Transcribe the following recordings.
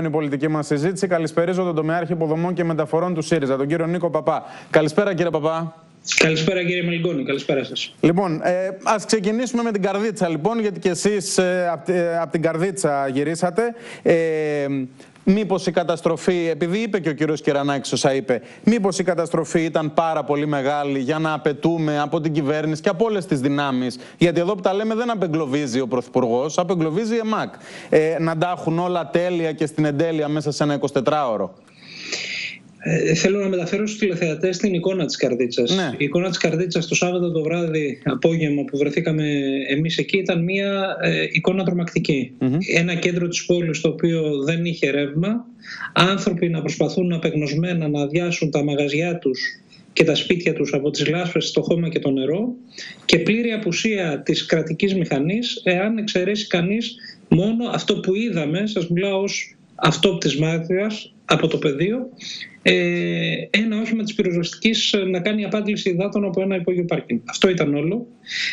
η πολιτική μας συζήτηση. Καλησπέριζω τον τομεάρχη υποδομών και μεταφορών του ΣΥΡΙΖΑ, τον κύριο Νίκο Παπά. Καλησπέρα, κύριε Παπά. Καλησπέρα κύριε Μελγκόνη, καλησπέρα σας. Λοιπόν, ε, ας ξεκινήσουμε με την Καρδίτσα λοιπόν, γιατί και εσείς ε, από ε, την Καρδίτσα γυρίσατε. Ε, Μήπως η καταστροφή, επειδή είπε και ο κύριος Κυρανάκης όσα είπε, μήπως η καταστροφή ήταν πάρα πολύ μεγάλη για να απαιτούμε από την κυβέρνηση και από όλες τις δυνάμεις. Γιατί εδώ που τα λέμε δεν απεγκλωβίζει ο Πρωθυπουργός, απεγκλωβίζει η ΕΜΑΚ. Ε, να τα έχουν όλα τέλεια και στην εντέλεια μέσα σε ένα 24ωρο. Ε, θέλω να μεταφέρω στους τηλεθεατές την εικόνα της Καρδίτσας. Ναι. Η εικόνα της Καρδίτσας το Σάββατο το βράδυ, απόγευμα που βρεθήκαμε εμείς εκεί ήταν μια ε, εικόνα τρομακτική. Ένα κέντρο της πόλης το οποίο δεν είχε ρεύμα, άνθρωποι να προσπαθούν απεγνωσμένα να αδειάσουν τα μαγαζιά τους και τα σπίτια τους από τις λάσπες στο χώμα και το νερό και πλήρη απουσία της κρατικής μηχανής εάν εξαιρέσει κανείς μόνο αυτό που είδαμε, σας μιλάω ως αυτόπτης μάρτυρας από το πεδίο, ε, ένα όχημα της πυροσβεστικής να κάνει απάντηση υδάτων από ένα υπόγειο πάρκινγκ. Αυτό ήταν όλο.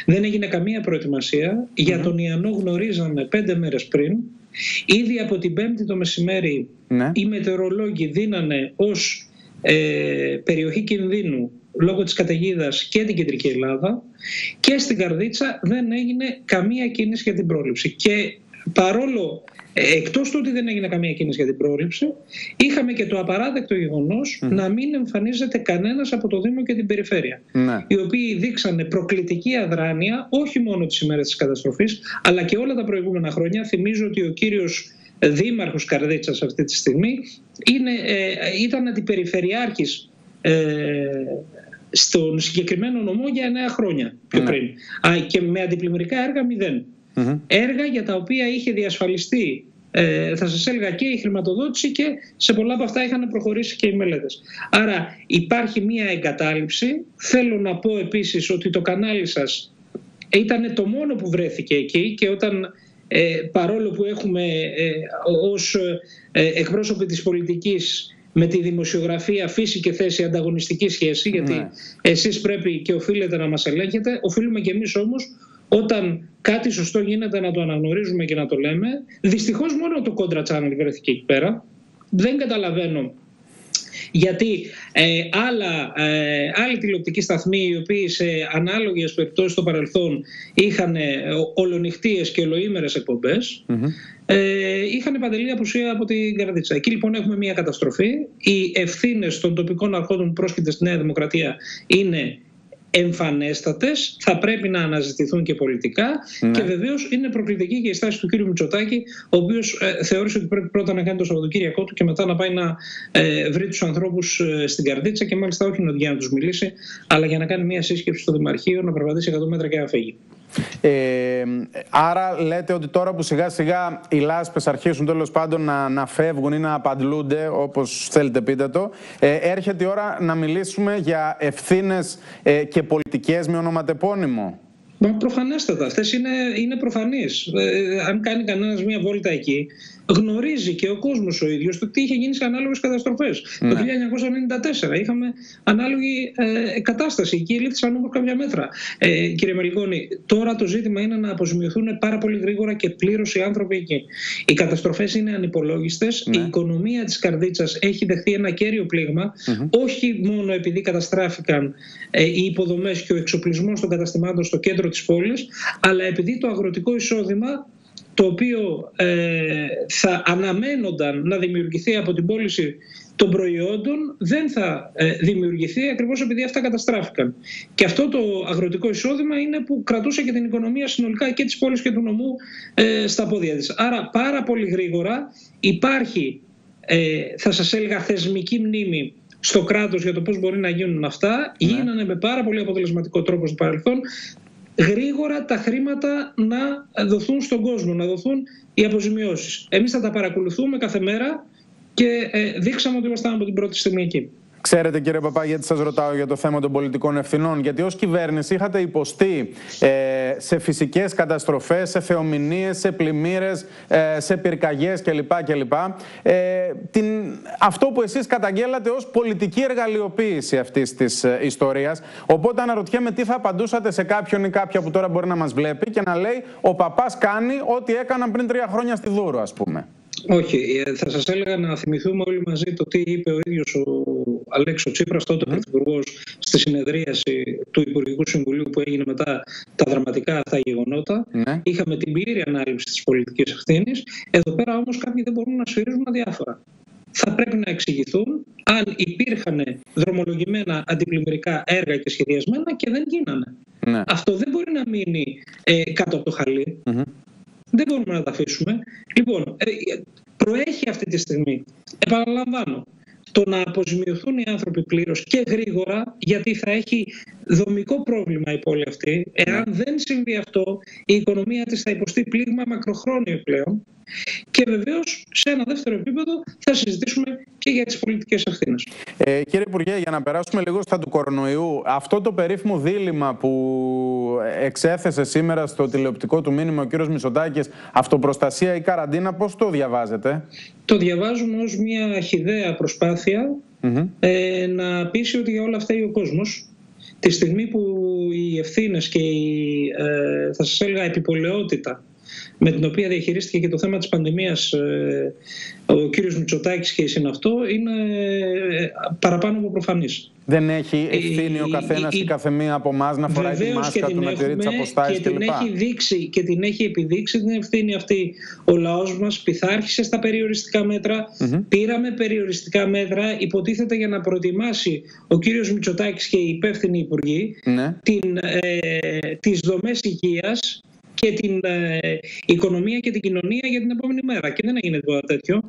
Δεν έγινε καμία προετοιμασία. Για τον Ιαννό γνωρίζαμε πέντε μέρες πριν. Ήδη από την Πέμπτη το μεσημέρι Ναι. οι μετεωρολόγοι δίνανε ως ε, περιοχή κινδύνου λόγω της καταιγίδας και την Κεντρική Ελλάδα και στην Καρδίτσα δεν έγινε καμία κίνηση για την πρόληψη. Και παρόλο, ε, εκτός του ότι δεν έγινε καμία κίνηση για την πρόληψη, είχαμε και το απαράδεκτο γεγονός να μην εμφανίζεται κανένας από το Δήμο και την Περιφέρεια Ναι. οι οποίοι δείξανε προκλητική αδράνεια όχι μόνο τις ημέρες της καταστροφής αλλά και όλα τα προηγούμενα χρόνια. Θυμίζω ότι ο κύριος Δήμαρχος Καρδίτσας αυτή τη στιγμή είναι, ε, ήταν αντιπεριφερειάρχης ε, στον συγκεκριμένο νομό για 9 χρόνια πιο Ναι. πριν. Α, και με αντιπλημμυρικά έργα μηδέν. Μμμ. Έργα για τα οποία είχε διασφαλιστεί ε, θα σας έλεγα και η χρηματοδότηση και σε πολλά από αυτά είχαν προχωρήσει και οι μελέτες. Άρα υπάρχει μία εγκατάλειψη. Θέλω να πω επίσης ότι το κανάλι σας ήταν το μόνο που βρέθηκε εκεί και όταν ε, παρόλο που έχουμε ε, ως ε, εκπρόσωποι της πολιτικής με τη δημοσιογραφία φύση και θέση ανταγωνιστική σχέση γιατί Ναι. εσείς πρέπει και οφείλετε να μας ελέγχετε οφείλουμε και εμείς όμως όταν κάτι σωστό γίνεται να το αναγνωρίζουμε και να το λέμε δυστυχώς μόνο το Contra Channel βρέθηκε εκεί πέρα δεν καταλαβαίνω γιατί ε, άλλα, ε, άλλοι τηλεοπτικοί σταθμοί οι οποίοι σε ανάλογες περιπτώσεις στο παρελθόν είχαν ε, ολονυχτίες και ολοήμερες εκπομπές Μμμ. ε, είχαν παντελή απουσία από την Καρδίτσα. Εκεί λοιπόν έχουμε μια καταστροφή. Οι ευθύνες των τοπικών αρχών που πρόσκειται στη Νέα Δημοκρατία είναι εμφανέστατες, θα πρέπει να αναζητηθούν και πολιτικά Ναι. και βεβαίως είναι προκλητική και η στάση του κ. Μητσοτάκη ο οποίος ε, θεώρησε ότι πρέπει πρώτα να κάνει το Σαββατοκύριακό του και μετά να πάει να ε, βρει τους ανθρώπους ε, στην Καρδίτσα και μάλιστα όχι για να τους μιλήσει αλλά για να κάνει μια σύσκεψη στο Δημαρχείο, να περπατήσει 100 μέτρα και να φύγει. Ε, άρα λέτε ότι τώρα που σιγά σιγά οι λάσπες αρχίσουν τέλος πάντων να, να φεύγουν ή να απαντλούνται όπως θέλετε πείτε το ε, έρχεται η ώρα να μιλήσουμε για ευθύνες ε, και πολιτικές με ονοματεπώνυμο. Μα προφανέστατα. Αυτέ είναι, είναι προφανεί. Ε, αν κάνει κανένας μία βόλτα εκεί, γνωρίζει και ο κόσμος ο ίδιος το τι είχε γίνει σε ανάλογες καταστροφές. Ναι. Το 1994 είχαμε ανάλογη ε, κατάσταση. Εκεί ελήφθησαν όμω κάποια μέτρα. Ε, κύριε Μελικόνη, τώρα το ζήτημα είναι να αποζημιωθούν πάρα πολύ γρήγορα και πλήρως οι άνθρωποι εκεί. Οι καταστροφές είναι ανυπολόγιστες. Ναι. Η οικονομία της Καρδίτσας έχει δεχθεί ένα κέριο πλήγμα, όχι μόνο επειδή καταστράφηκαν ε, οι υποδομές και ο εξοπλισμός των καταστημάτων στο κέντρο της πόλης, αλλά επειδή το αγροτικό εισόδημα το οποίο ε, θα αναμένονταν να δημιουργηθεί από την πώληση των προϊόντων δεν θα ε, δημιουργηθεί ακριβώς επειδή αυτά καταστράφηκαν. Και αυτό το αγροτικό εισόδημα είναι που κρατούσε και την οικονομία συνολικά και της πόλης και του νομού ε, στα πόδια της. Άρα πάρα πολύ γρήγορα υπάρχει, ε, θα σας έλεγα, θεσμική μνήμη στο κράτος για το πώς μπορεί να γίνουν αυτά. Γίνανε με πάρα πολύ αποτελεσματικό τρόπο στο παρελθόν γρήγορα τα χρήματα να δοθούν στον κόσμο, να δοθούν οι αποζημιώσεις. Εμείς θα τα παρακολουθούμε κάθε μέρα και ε, δείξαμε ότι ήμασταν από την πρώτη στιγμή εκεί. Ξέρετε κύριε Παπά γιατί σας ρωτάω για το θέμα των πολιτικών ευθυνών γιατί ως κυβέρνηση είχατε υποστεί ε, σε φυσικές καταστροφές, σε θεομηνίες, σε πλημμύρες, ε, σε πυρκαγιές κλπ. κλπ. Ε, την, αυτό που εσείς καταγγέλατε ως πολιτική εργαλειοποίηση αυτής της ε, ιστορίας. Οπότε αναρωτιέμαι τι θα απαντούσατε σε κάποιον ή κάποια που τώρα μπορεί να μας βλέπει και να λέει ο παπάς κάνει ό,τι έκαναν πριν τρία χρόνια στη Δούρο ας πούμε. Όχι, ε, θα σας έλεγα να θυμηθούμε όλοι μαζί το τι είπε ο ίδιος ο Αλέξο Τσίπρας, τότε mm. Πρωθυπουργός, στη συνεδρίαση του Υπουργικού Συμβουλίου που έγινε μετά τα δραματικά αυτά γεγονότα. Ναι. Είχαμε την πλήρη ανάληψη της πολιτικής ευθύνης. Εδώ πέρα όμως κάποιοι δεν μπορούν να σφυρίζουν αδιάφορα. Θα πρέπει να εξηγηθούν αν υπήρχαν δρομολογημένα αντιπλημμυρικά έργα και σχεδιασμένα και δεν γίνανε. Ναι. Αυτό δεν μπορεί να μείνει ε, κάτω από το χαλί. Δεν μπορούμε να τα αφήσουμε. Λοιπόν, ε, προέχει αυτή τη στιγμή, επαναλαμβάνω, το να αποζημιωθούν οι άνθρωποι πλήρως και γρήγορα, γιατί θα έχει δομικό πρόβλημα η πόλη αυτή. Εάν ναι. δεν συμβεί αυτό, η οικονομία της θα υποστεί πλήγμα μακροχρόνιο πλέον. Και βεβαίως σε ένα δεύτερο επίπεδο θα συζητήσουμε και για τις πολιτικές ευθύνες. Ε, κύριε Υπουργέ, για να περάσουμε λίγο στα του κορονοϊού, αυτό το περίφημο δίλημα που εξέθεσε σήμερα στο τηλεοπτικό του μήνυμα ο κύριος Μισωτάκη, αυτοπροστασία ή καραντίνα, πώς το διαβάζετε; Το διαβάζουμε ως μια χιδαία ε, να πείσει ότι για όλα αυτά ο κόσμος. Τη στιγμή που οι ευθύνες και η, ε, θα σας έλεγα, επιπολαιότητα με την οποία διαχειρίστηκε και το θέμα της πανδημίας ε, ο κύριος Μητσοτάκης και η συναυτό είναι ε, παραπάνω από προφανής. Δεν έχει ε, ευθύνη ο καθένας και κάθε μία από εμάς να φοράει τη μάσκα του, να τηρεί τις αποστάσεις και, την έχει δείξει και την έχει επιδείξει την ευθύνη αυτή. Ο λαός μας, πειθάρχησε στα περιοριστικά μέτρα, πήραμε περιοριστικά μέτρα, υποτίθεται για να προετοιμάσει ο κύριος Μητσοτάκης και οι υπεύθυνοι υπουργοί ναι. την, ε, τις δομές υγείας και την ε, οικονομία και την κοινωνία για την επόμενη μέρα. Και δεν έγινε τίποτα τέτοιο.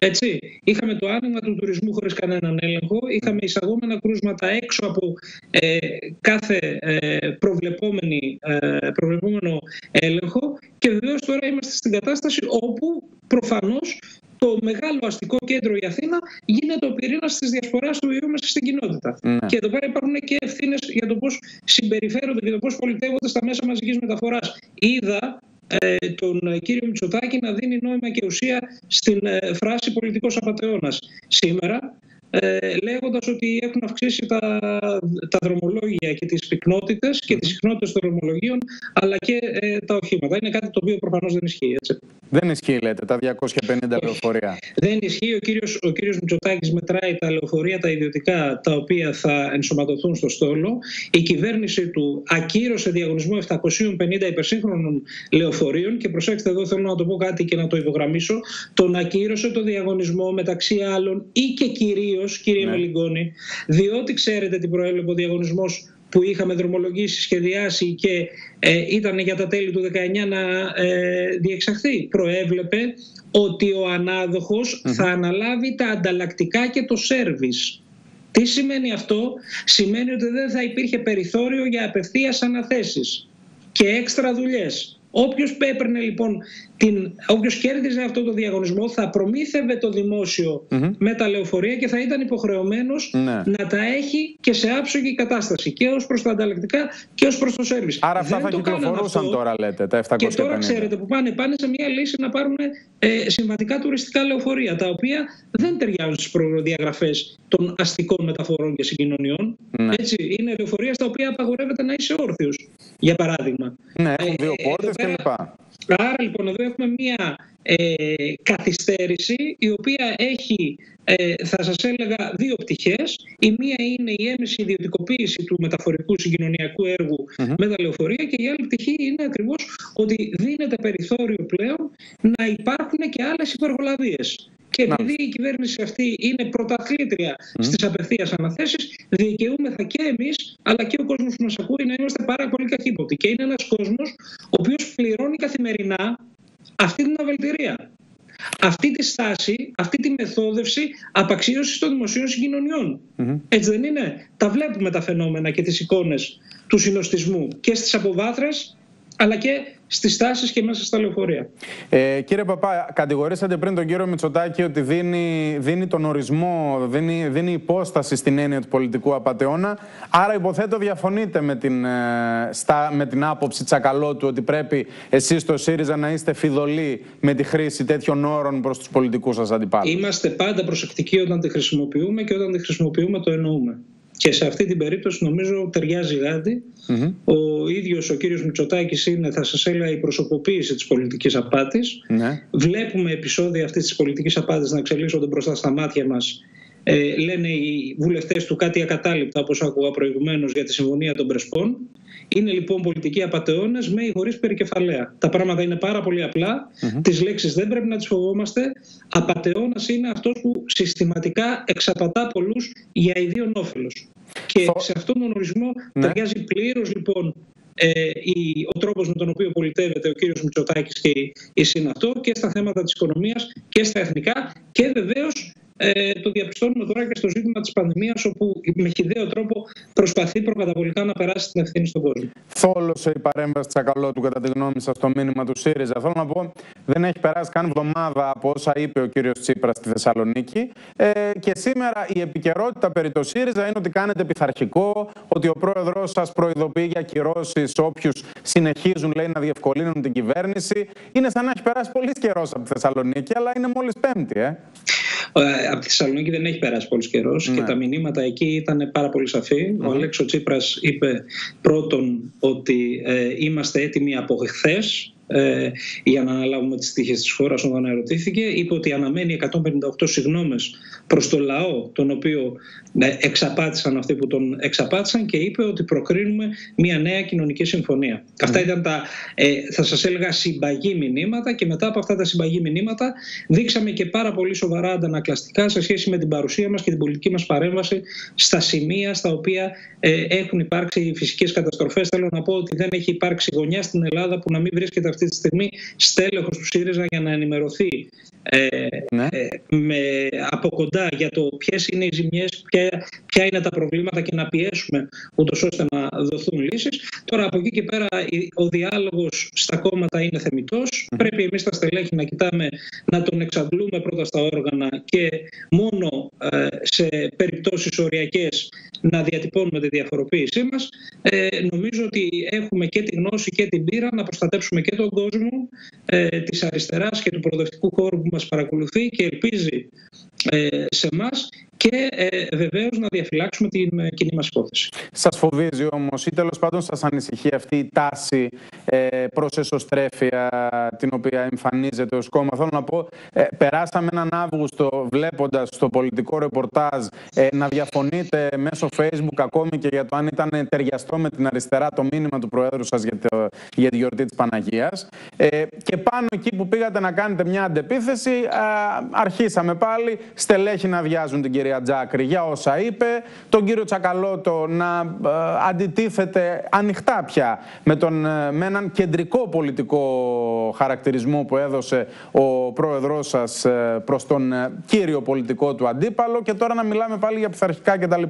Έτσι, είχαμε το άνοιγμα του τουρισμού χωρίς κανέναν έλεγχο, είχαμε εισαγόμενα κρούσματα έξω από ε, κάθε ε, προβλεπόμενη, ε, προβλεπόμενο έλεγχο και βεβαίως τώρα είμαστε στην κατάσταση όπου προφανώς το μεγάλο αστικό κέντρο η Αθήνα γίνεται ο πυρήνας της διασποράς του ιού μέσα στην κοινότητα. Ναι. Και εδώ πέρα υπάρχουν και ευθύνες για το πώς συμπεριφέρονται και το πώς πολιτεύονται στα μέσα μαζικής μεταφοράς. Είδα ε, τον κύριο Μητσοτάκη να δίνει νόημα και ουσία στην ε, φράση πολιτικός απαταιώνας. Σήμερα ε, λέγοντας ότι έχουν αυξήσει τα, τα δρομολόγια και τις πυκνότητες και τις συχνότητες των δρομολογίων αλλά και ε, τα οχήματα. Είναι κάτι το οποίο προφανώς δεν ισχύει. Έτσι. Δεν ισχύει λέτε τα 250 λεωφορεία. Δεν ισχύει. Ο κύριος, ο κύριος Μητσοτάκης μετράει τα λεωφορεία τα ιδιωτικά τα οποία θα ενσωματωθούν στο στόλο. Η κυβέρνηση του ακύρωσε διαγωνισμό 750 υπερσύγχρονων λεωφορείων και προσέξτε εδώ θέλω να το πω κάτι και να το υπογραμμίσω. Τον ακύρωσε το διαγωνισμό μεταξύ άλλων ή και κυρίω κύριε ναι. Μελιγκόνη, διότι ξέρετε τι προέβλεπε ο διαγωνισμός που είχαμε δρομολογήσει, σχεδιάσει και ε, ήταν για τα τέλη του 19 να ε, διεξαχθεί. Προέβλεπε ότι ο αναδοχος θα αναλάβει τα ανταλλακτικά και το σέρβις. Τι σημαίνει αυτό; Σημαίνει ότι δεν θα υπήρχε περιθώριο για απευθείας αναθέσεις και έξτρα δουλειές. Όποιος έπαιρνε λοιπόν, την, όποιος κέρδιζε αυτό το διαγωνισμό θα προμήθευε το δημόσιο με τα λεωφορεία και θα ήταν υποχρεωμένος ναι. να τα έχει και σε άψογη κατάσταση και ως προς τα ανταλλακτικά και ως προς το σέρβις. Άρα αυτά θα κυκλοφορούσαν τώρα λέτε τα 750. Και τώρα ξέρετε που πάνε, πάνε σε μια λύση να πάρουν ε, συμβατικά τουριστικά λεωφορεία τα οποία δεν ταιριάζουν στις προδιαγραφές των αστικών μεταφορών και συγκοινωνιών. Ναι. Έτσι, είναι λεωφορεία στα οποία απαγορεύεται να είσαι όρθιος, για παράδειγμα. Ναι, έχουν δύο ε, πόρτες κλπ. Άρα λοιπόν εδώ έχουμε μία ε, καθυστέρηση η οποία έχει, ε, θα σας έλεγα, δύο πτυχές. Η μία είναι η έμεση ιδιωτικοποίηση του μεταφορικού συγκοινωνιακού έργου με τα λεωφορεία και η άλλη πτυχή είναι ακριβώς ότι δίνεται περιθώριο πλέον να υπάρχουν και άλλες υπεργολαβίες. Και επειδή η κυβέρνηση αυτή είναι πρωταθλήτρια mm. στις απευθείας αναθέσεις, δικαιούμεθα και εμείς, αλλά και ο κόσμος που μας ακούει, να είμαστε πάρα πολύ καχύποπτοι. Και είναι ένας κόσμος ο οποίος πληρώνει καθημερινά αυτή την αβελτηρία. Αυτή τη στάση, αυτή τη μεθόδευση απαξίωσης των δημοσίων συγκοινωνιών. Έτσι δεν είναι; Τα βλέπουμε τα φαινόμενα και τις εικόνες του συνοστισμού και στις αποβάθρες αλλά και στις τάσεις και μέσα στα λεωφορεία. Ε, κύριε Παπά, κατηγορήσατε πριν τον κύριο Μητσοτάκη ότι δίνει, δίνει τον ορισμό, δίνει, δίνει υπόσταση στην έννοια του πολιτικού απαταιώνα. Άρα υποθέτω διαφωνείτε με την, ε, στα, με την άποψη Τσακαλώτου ότι πρέπει εσείς στο ΣΥΡΙΖΑ να είστε φιδωλοί με τη χρήση τέτοιων όρων προς τους πολιτικούς σας αντιπάλους; Είμαστε πάντα προσεκτικοί όταν τη χρησιμοποιούμε και όταν τη χρησιμοποιούμε το εννοούμε. Και σε αυτή την περίπτωση νομίζω ταιριάζει Ο ίδιος ο κύριος Μητσοτάκης είναι, θα σας έλεγα, η προσωποποίηση της πολιτικής απάτης. Ναι. Βλέπουμε επεισόδια αυτής της πολιτικής απάτης να εξελίσσονται μπροστά στα μάτια μας ε, λένε οι βουλευτές του κάτι ακατάληπτα, όπως άκουγα προηγουμένως, για τη Συμφωνία των Πρεσπών. Είναι λοιπόν πολιτικοί απαταιώνε με ή χωρίς περικεφαλαία. Τα πράγματα είναι πάρα πολύ απλά. Mm-hmm. Τις λέξεις δεν πρέπει να τις φοβόμαστε. Απαταιώνας είναι αυτός που συστηματικά εξαπατά πολλούς για ιδίων όφελος. Και σε αυτόν τον ορισμό ναι. ταιριάζει πλήρως λοιπόν ε, ο τρόπος με τον οποίο πολιτεύεται ο κύριος Μητσοτάκης και η, η ΣΥΝΑΤΟ και στα θέματα της οικονομίας και στα εθνικά και βεβαίως ε, το διαπιστώνουμε τώρα και στο ζήτημα της πανδημίας, όπου με χιδαίο τρόπο προσπαθεί προκαταβολικά να περάσει την ευθύνη στον κόσμο. Θόλωσε η παρέμβαση Τσακαλώτου, κατά τη γνώμη σας, στο μήνυμα του ΣΥΡΙΖΑ. Θέλω να πω, δεν έχει περάσει καν εβδομάδα από όσα είπε ο κύριος Τσίπρας στη Θεσσαλονίκη. Ε, και σήμερα η επικαιρότητα περί το ΣΥΡΙΖΑ είναι ότι κάνετε πειθαρχικό, ότι ο πρόεδρός σας προειδοποιεί για κυρώσεις όποιους συνεχίζουν, λέει, να διευκολύνουν την κυβέρνηση. Είναι σαν να έχει περάσει πολύ καιρός από τη Θεσσαλονίκη, αλλά είναι μόλις Πέμπτη, ε. Ε, από τη Θεσσαλονίκη δεν έχει περάσει πολύ καιρό και ναι. τα μηνύματα εκεί ήταν πάρα πολύ σαφή. Ο Αλέξο Τσίπρας είπε πρώτον ότι ε, είμαστε έτοιμοι από χθες ε, για να αναλάβουμε τις τύχες της χώρας όταν ερωτήθηκε. Είπε ότι αναμένει 158 συγγνώμες προς το λαό τον οποίο ε, εξαπάτησαν αυτοί που τον εξαπάτησαν και είπε ότι προκρίνουμε μια νέα κοινωνική συμφωνία. Αυτά ήταν τα, ε, θα σας έλεγα, συμπαγή μηνύματα και μετά από αυτά τα συμπαγή μηνύματα δείξαμε και πάρα πολύ σοβαρά αντανακλαστικά σε σχέση με την παρουσία μας και την πολιτική μας παρέμβαση στα σημεία στα οποία ε, έχουν υπάρξει φυσικές καταστροφές. Θέλω να πω ότι δεν έχει υπάρξει γωνιά στην Ελλάδα που να μην βρίσκεται αυτή τη στιγμή στέλεχος του ΣΥΡΙΖΑ για να ενημερωθεί ε, ναι. ε, με, από κοντά για το ποιες είναι οι ζημιές, ποια, ποια είναι τα προβλήματα και να πιέσουμε ούτως ώστε να δοθούν λύσεις. Τώρα από εκεί και πέρα ο διάλογος στα κόμματα είναι θεμητός. Πρέπει εμείς τα στελέχη να κοιτάμε να τον εξαντλούμε πρώτα στα όργανα και μόνο ε, σε περιπτώσεις οριακές να διατυπώνουμε τη διαφοροποίησή μας. Ε, νομίζω ότι έχουμε και τη γνώση και την πείρα να προστατέψουμε και τον κόσμο ε, της αριστεράς και του προοδευτικού χώρου που μας παρακολουθεί και ελπίζει ε, σε εμάς και ε, βεβαίως να διαφυλάξουμε την ε, κοινή μας υπόθεση. Σας φοβίζει όμως ή τέλος πάντων σας ανησυχεί αυτή η τάση ε, προς εσωστρέφεια την οποία εμφανίζεται ως κόμμα; Θέλω να πω, ε, περάσαμε έναν Αύγουστο βλέποντας στο πολιτικό ρεπορτάζ ε, να διαφωνείτε μέσω Facebook ακόμη και για το αν ήταν ταιριαστό με την αριστερά το μήνυμα του Προέδρου σας για, για τη γιορτή της Παναγίας. Ε, και πάνω εκεί που πήγατε να κάνετε μια αντεπίθεση, αρχίσαμε πάλι στελέχη να βιάζουν την κυρία κυρία Τζάκρη για όσα είπε, τον κύριο Τσακαλώτο να ε, αντιτίθεται ανοιχτά πια με, τον, ε, με έναν κεντρικό πολιτικό χαρακτηρισμό που έδωσε ο πρόεδρός σας ε, προς τον κύριο πολιτικό του αντίπαλο και τώρα να μιλάμε πάλι για πειθαρχικά κτλ.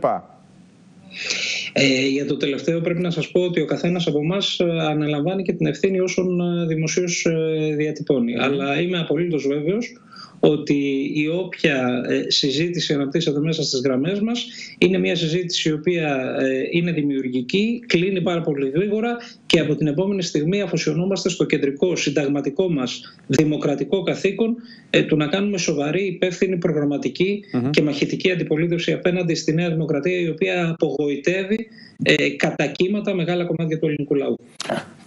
Ε, για το τελευταίο πρέπει να σας πω ότι ο καθένας από εμάς αναλαμβάνει και την ευθύνη όσων δημοσίως διατυπώνει. Αλλά είμαι απολύτως βέβαιος ότι η όποια ε, συζήτηση αναπτύσσεται μέσα στις γραμμές μας είναι μια συζήτηση η οποία ε, είναι δημιουργική, κλείνει πάρα πολύ γρήγορα και από την επόμενη στιγμή αφοσιωνόμαστε στο κεντρικό συνταγματικό μας δημοκρατικό καθήκον ε, του να κάνουμε σοβαρή, υπεύθυνη, και μαχητική αντιπολίτευση απέναντι στη Νέα Δημοκρατία η οποία απογοητεύει ε, κατά κύματα μεγάλα κομμάτια του ελληνικού λαού.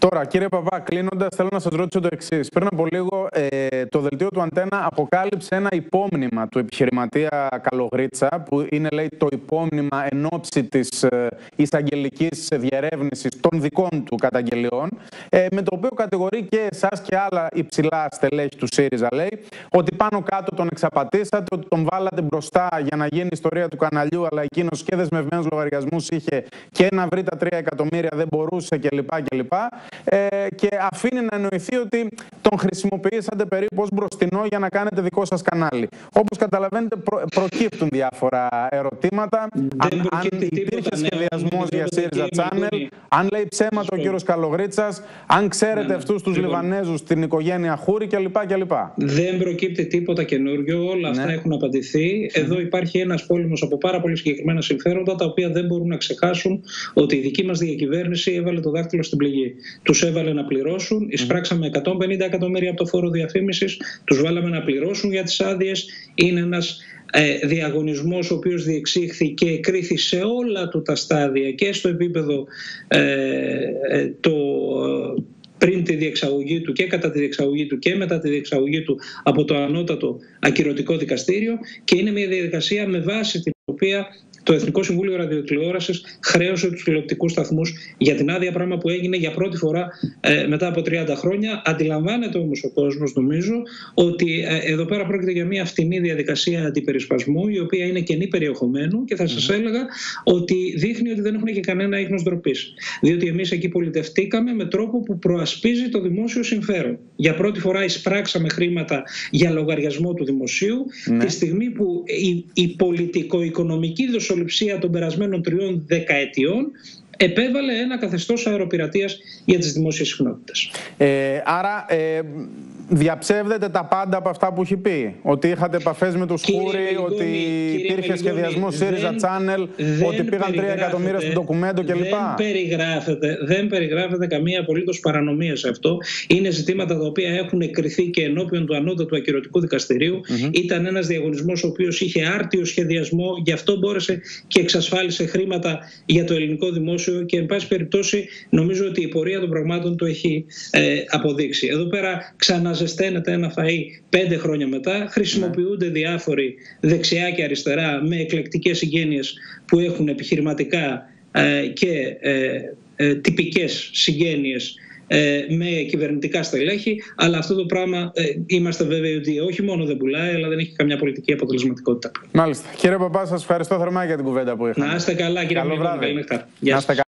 Τώρα, κύριε Παπά, κλείνοντας, θέλω να σας ρωτήσω το εξής. Πριν από λίγο, ε, το δελτίο του Αντένα αποκάλυψε ένα υπόμνημα του επιχειρηματία Καλογρίτσα, που είναι, λέει, το υπόμνημα εν ώψη της ε, εισαγγελικής διερεύνησης των δικών του καταγγελιών, ε, με το οποίο κατηγορεί και εσάς και άλλα υψηλά στελέχη του ΣΥΡΙΖΑ, λέει, ότι πάνω κάτω τον εξαπατήσατε, ότι τον βάλατε μπροστά για να γίνει ιστορία του καναλιού, αλλά εκείνος και δεσμευμένου λογαριασμούς είχε και να βρει τα 3 εκατομμύρια δεν μπορούσε κλπ. Και, ε, και αφήνει να εννοηθεί ότι τον χρησιμοποιήσατε περίπου ως μπροστινό για να κάνετε δικό σας κανάλι. Όπως καταλαβαίνετε, προ, προκύπτουν διάφορα ερωτήματα. αν, αν υπήρχε σχεδιασμός για ΣΥΡΙΖΑ Channel, αν λέει ψέματα ο κύριο Καλογρίτσα, αν ξέρετε ναι, αυτούς τους λοιπόν, Λιβανέζους, την οικογένεια Χούρη κλπ. Δεν προκύπτει τίποτα καινούριο. Όλα αυτά ναι. έχουν απαντηθεί. Εδώ υπάρχει ένας πόλεμος από πάρα πολύ συγκεκριμένα συμφέροντα, τα οποία δεν μπορούν να ξεχάσουν ότι η δική μας διακυβέρνηση έβαλε το δάχτυλο στην πληγή. Εξαγωγή. Τους έβαλε να πληρώσουν, εισπράξαμε 150 εκατομμύρια από το φόρο διαφήμισης, τους βάλαμε να πληρώσουν για τις άδειες. Είναι ένας ε, διαγωνισμός ο οποίος διεξήχθη και κρίθη σε όλα του τα στάδια και στο επίπεδο ε, ε το πριν τη διεξαγωγή του και κατά τη διεξαγωγή του και μετά τη διεξαγωγή του από το ανώτατο ακυρωτικό δικαστήριο και είναι μια διαδικασία με βάση την οποία το Εθνικό Συμβούλιο Ραδιοτηλεόρασης χρέωσε τους τηλεοπτικούς σταθμούς για την άδεια, πράγμα που έγινε για πρώτη φορά ε, μετά από 30 χρόνια. Αντιλαμβάνεται όμως ο κόσμος, νομίζω, ότι ε, εδώ πέρα πρόκειται για μια φτηνή διαδικασία αντιπερισπασμού, η οποία είναι κενή περιεχομένου και θα σας έλεγα ότι δείχνει ότι δεν έχουν και κανένα ίχνος ντροπής. Διότι εμείς εκεί πολιτευτήκαμε με τρόπο που προασπίζει το δημόσιο συμφέρον. Για πρώτη φορά εισπράξαμε χρήματα για λογαριασμό του δημοσίου, ναι. τη στιγμή που η, η πολιτικο-οικονομική δοσοληψία των περασμένων τριών δεκαετιών επέβαλε ένα καθεστώς αεροπειρατείας για τις δημόσιες συχνότητες. Ε, άρα ε, διαψεύδεται τα πάντα από αυτά που έχει πει. Ότι είχατε επαφές με τους Σκούρι, ότι υπήρχε σχεδιασμός ΣΥΡΙΖΑ Channel, ότι πήγαν 3 εκατομμύρια στο ντοκουμέντο κλπ. Δεν περιγράφεται, δεν περιγράφεται καμία απολύτως παρανομία σε αυτό. Είναι ζητήματα τα οποία έχουν κρυθεί και ενώπιον του ανώτατου ακυρωτικού δικαστηρίου. Ήταν ένας διαγωνισμός ο οποίος είχε άρτιο σχεδιασμό, γι' αυτό μπόρεσε και εξασφάλισε χρήματα για το ελληνικό δημόσιο και, εν πάση περιπτώσει, νομίζω ότι η πορεία των πραγμάτων το έχει ε, αποδείξει. Εδώ πέρα ξαναζητάμε ζεσταίνεται ένα φαΐ πέντε χρόνια μετά. Χρησιμοποιούνται ναι. διάφοροι δεξιά και αριστερά με εκλεκτικές συγγένειες που έχουν επιχειρηματικά ε, και ε, ε, τυπικές συγγένειες με κυβερνητικά στελέχη, αλλά αυτό το πράγμα είμαστε βέβαιοι ότι όχι μόνο δεν πουλάει, αλλά δεν έχει καμιά πολιτική αποτελεσματικότητα. Μάλιστα. Κύριε Παπά, σας ευχαριστώ θερμά για την κουβέντα που είχατε. Να είστε καλά, κύριε Καλό βράδυ. Γεια σας.